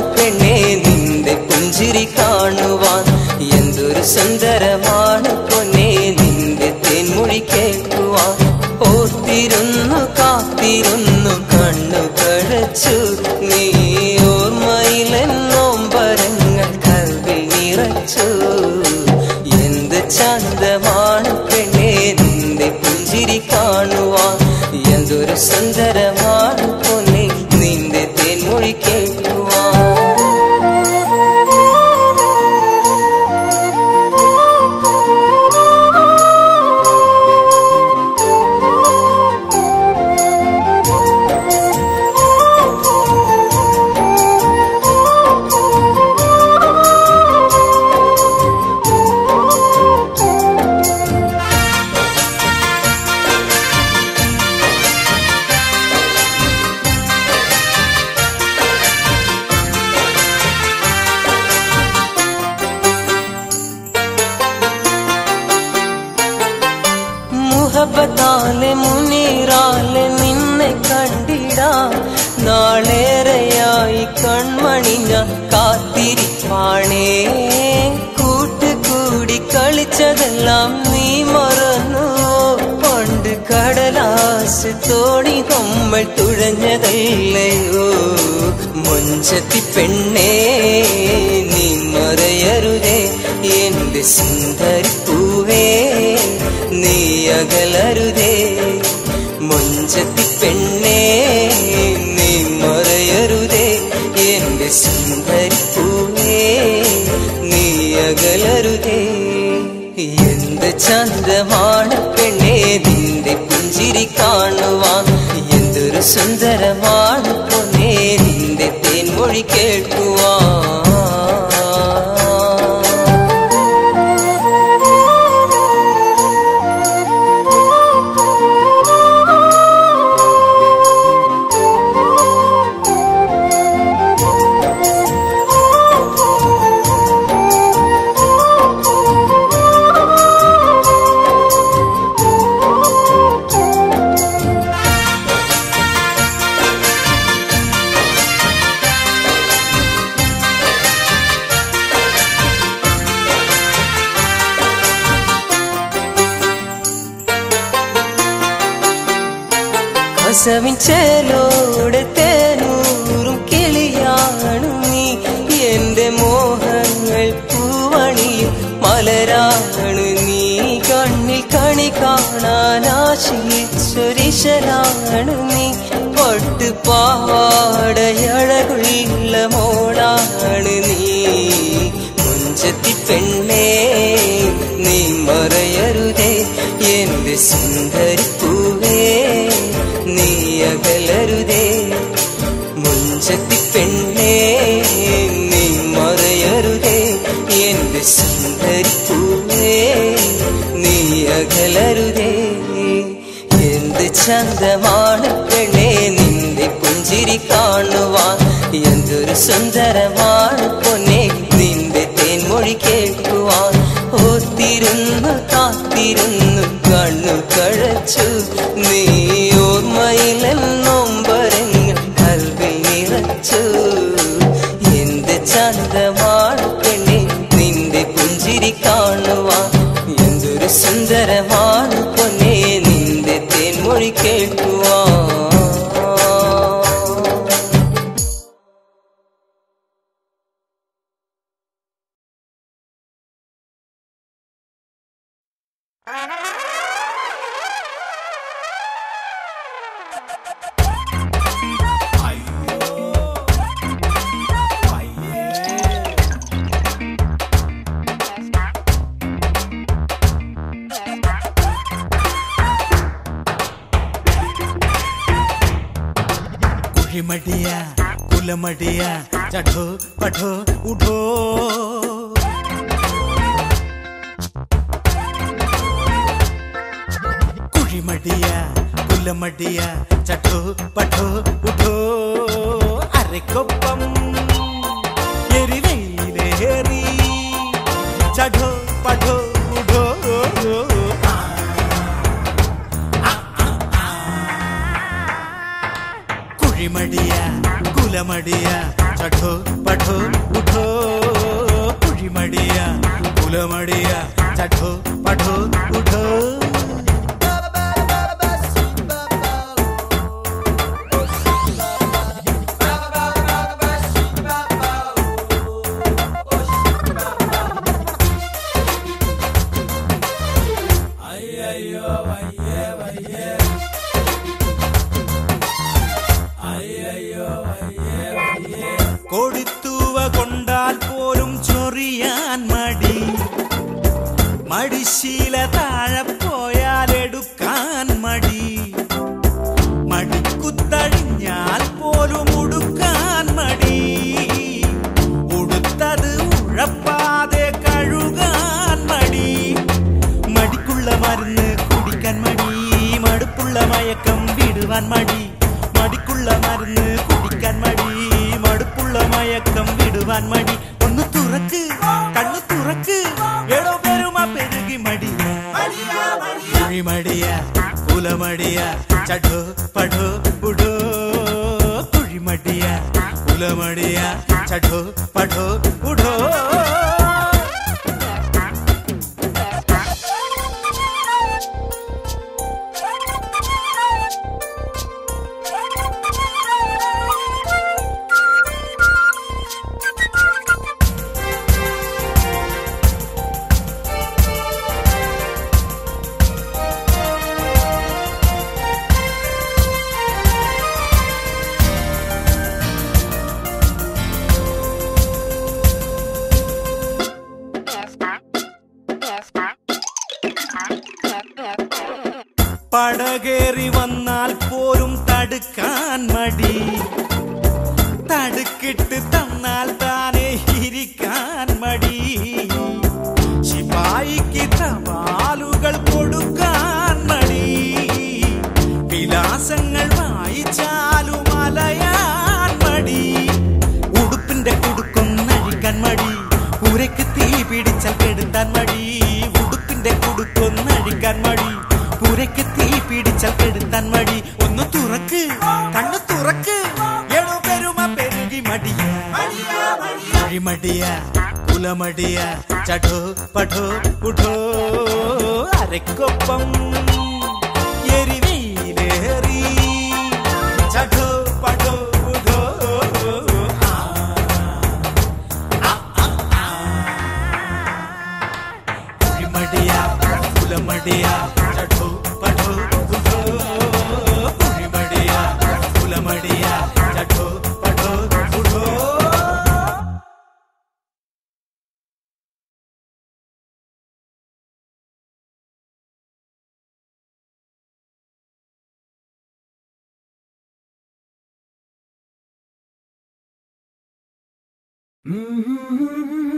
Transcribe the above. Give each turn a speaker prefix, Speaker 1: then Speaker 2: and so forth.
Speaker 1: പെണ്ണെ നിന്റെ പുഞ്ചിരി കാണുവാൻ. എന്തൊരു സുന്ദരമാണ് പൊന്നെ നിന്റെ തേൻമൊഴി കേൾക്കുവാൻ. ഓർത്തിരുന്നു കാത്തിരുന്നു കണ്ണു കഴച്ചു. നീ ഓർമ്മയിലെന്നോം പരങ്ങൾ കൽവിൽ നിറച്ചു. മുഹബത്താലെ മുനീറാലെ നിന്നെ കണ്ടിടാ. നാളേറെയായി കൺമണി ഞാൻ കാത്തിരിപ്പാണേ. കൂട്ടുകൂടി കളിച്ചതെല്ലാം നീ മറന്നു. പണ്ട് കടലാസ് തോണി നമ്മൾ തുഴഞ്ഞതല്ലയോ മുഞ്ചത്തി പെണ്ണേ നീ മറയരുതേ. എന്റെ സുന്ദരി പൂവേ നീ അകലരുതേ. മൊഞ്ചത്തി പെണ്ണേ നീ മറയരുതേ. എന്റെ സുന്ദരി പൂവേ നീ അകലരുതേ. എന്ത് ചന്ദ്രമാണ് പെണ്ണേ നിന്റെ പുഞ്ചിരി കാണുവാൻ എന്തൊരു സുന്ദരമാണ് പൊന്നേ നിന്റെ തേൻമൊഴി കേൾക്കുവാൻ കസവിൻ നൂറും കിളിയാണ് നീ. എന്റെ മോഹങ്ങൾ പൂവണിയും മലരാണ് നീ. കണ്ണിൽ കണി കാണാൻ ആശിച്ചൊരിശലാണ് നീ. പട്ട് പാവാടയഴകുള്ള മോളാണ് നീ. മുഞ്ചത്തി പെണ്ണേ. നീ അകലരുതേ മുഞ്ചത്തി പെണ്ണേ നീ മറയരുതേ എന്റെ സുന്ദരി പൂവേ നീ അകലരുതേ എന്ത് ചന്തമാണ് പെണ്ണേ നിന്റെ പുഞ്ചിരി കാണുവാൻ എന്തൊരു സുന്ദരമാണ് പൊന്നെ നിന്റെ തേൻമൊഴി കേൾക്കുവാൻ ഓത്തിരുന്നു കാത്തിരുന്നു കണ്ണു കഴച്ചു നിറച്ചു എന്ത് ചന്തമാണ് പെണ്ണെ നിന്റെ പുഞ്ചിരി കാണുവാൻ എന്തൊരു സുന്ദരമാണ് പൊന്നെ നിന്റെ തേൻമൊഴി मटिया,
Speaker 2: फूल मटिया चठो पठो उठो। कुड़ी मटिया, फूल मटिया चठो पठो उठो। अरे कोपम एरी वेले हेरी चठो पठो കുഴിമടിയ കുലമടിയ ചഠോ പഠോ ഉഠോ കുഴിമടിയ കുലമടിയ ചഠോ പഠോ ഉഠോ വിടുവാൻ മടി മടിക്കുള്ള മരുന്ന് കുടിക്കാൻ മടി മടുപ്പുള്ള മയക്കം വിടുവാൻ മടി ഒന്ന് തുറക്ക് കണ്ണു തുറക്ക് എടോ പെരുമ പെരുകി മടി കുഴിമടിയ കുലമടിയ ചടോ പടോ ഉടോ കുഴിമടിയ കുലമടിയ ചടോ പടോ ഉടോ പടകേറി വന്നാൽ പോരും തടുക്കാൻ മടി. തടുക്കിട്ട് തന്നാൽ താനെ ഇരിക്കാൻ മടി. ശിപായിക്ക് തപാലുകൾ मडिया पुल मडिया चढो पठो उठो अरे कोपम येरी
Speaker 3: Mm-hmm.